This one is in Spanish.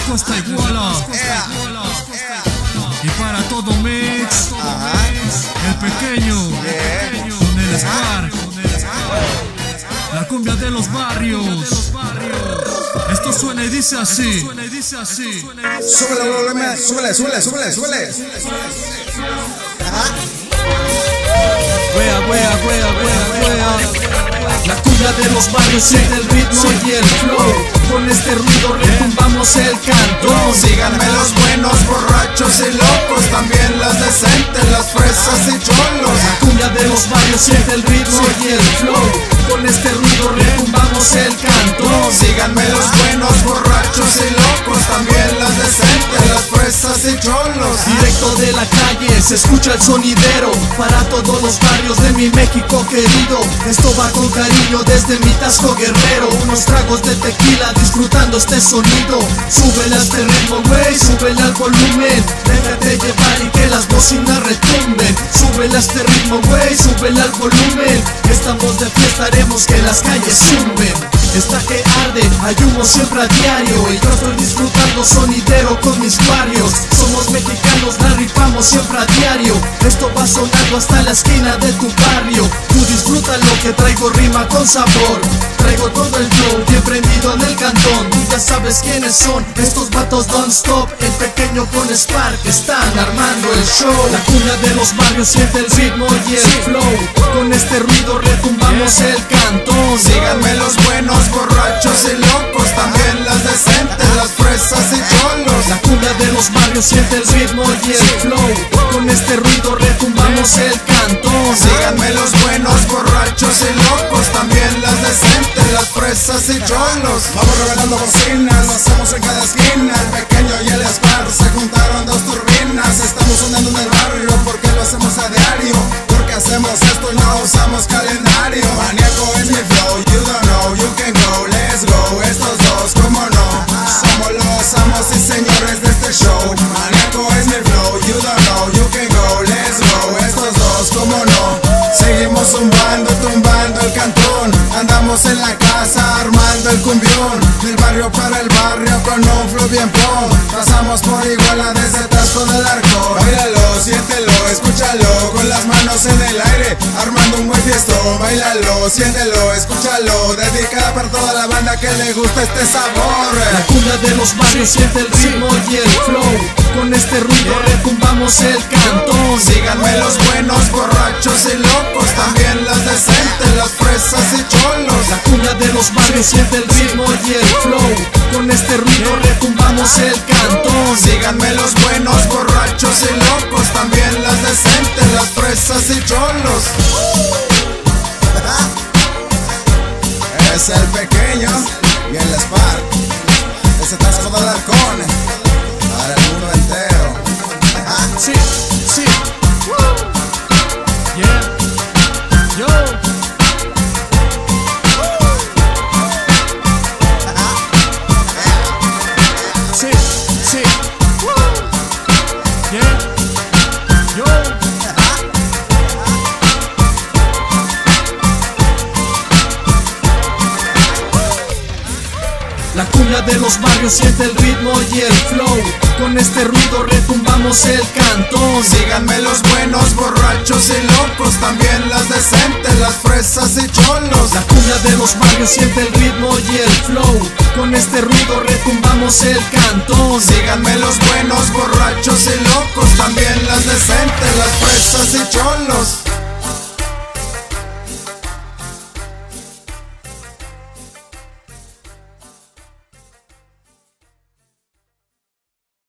Costa Iguala. Y para todo mix, el pequeño, con el Scar, la cumbia de los barrios. Esto suena y dice así. Súbele, súbele, súbele, súbele, súbele. Wea, wea, wea, wea, wea. La cumbia de los barrios siente el ritmo y el flow. Con este ruido el canto. Síganme los buenos, borrachos y locos, también las decentes, las fresas y cholos. La cumbia de los barrios siente el ritmo y el flow. Con este ruido retumbamos el canto. Síganme los buenos, borrachos y locos, también las decentes, las fresas y cholos. Directo de la calle se escucha el sonidero para todos los barrios de mi México querido. Esto va con cariño desde mi Tasco Guerrero. Unos tragos de tequila disfrutando este sonido. Súbele a ritmo, güey, súbele al volumen. Déjate llevar y que las bocinas retumben. Súbele a este ritmo, güey, súbele al volumen. Estamos de fiesta, haremos que las calles suben. Está que arde, hay humo siempre a diario Y yo disfrutando sonidero con mis barrios Somos mexicanos, la rifamos siempre a diario. Esto va sonando hasta la esquina de tu barrio. Tú disfruta lo que traigo rima con sabor. Traigo todo el flow bien prendido en el cantón. Tú ya sabes quiénes son estos vatos don't stop El pequeño con Spark están armando el show. La cumbia de los barrios siente el ritmo y el flow. Con este ruido retumbamos el cantón. Síganme los buenos, borrachos y locos, también las decentes, las fresas y cholos. La cumbia de los barrios siente el ritmo y el flow Con este ruido retumbamos el cantón Síganme los buenos, borrachos y locos, también las decentes, las fresas y cholos. Vamos revelando bocinas, lo hacemos en cada esquina. El pequeño y el Spar se juntaron dos turbinas. Estamos sonando en el barrio porque lo hacemos a diario. Porque hacemos esto y no usamos calendario. Para el barrio con un flow bien. Pasamos por iguala desde Tasco del Arco. Báilalo, siéntelo, escúchalo. Con las manos en el aire, armando un buen fiestón. Báilalo, siéntelo, escúchalo. Dedicada para toda la banda que le gusta este sabor. La cumbia de los barrios siente el ritmo y el flow Con este ruido retumbamos el cantón Síganme los buenos, borrachos y locos, también los barrios siente el ritmo y el flow Con este ruido retumbamos el cantón Síganme los buenos, borrachos y locos, también las decentes, las fresas y cholos. Es el pequeño y el Spark. Ese tasco del halcón para el mundo entero. Cumbia de los barrios siente el ritmo y el flow Con este ruido retumbamos el cantón Síganme los buenos, borrachos y locos, también las decentes, las fresas y cholos. La cumbia de los barrios siente el ritmo y el flow Con este ruido retumbamos el cantón Síganme los buenos, borrachos y locos, también las decentes, las fresas y cholos.